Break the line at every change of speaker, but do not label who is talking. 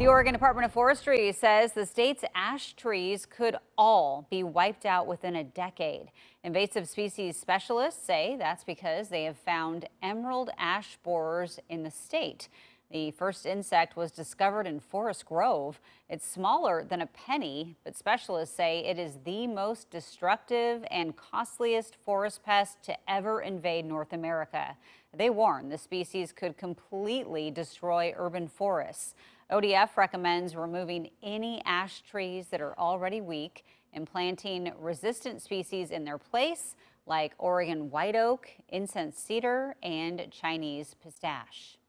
The Oregon Department of Forestry says the state's ash trees could all be wiped out within a decade. Invasive species specialists say that's because they have found emerald ash borers in the state. The first insect was discovered in Forest Grove. It's smaller than a penny, but specialists say it is the most destructive and costliest forest pest to ever invade North America. They warn the species could completely destroy urban forests. ODF recommends removing any ash trees that are already weak and planting resistant species in their place, like Oregon white oak, incense cedar, and Chinese pistache.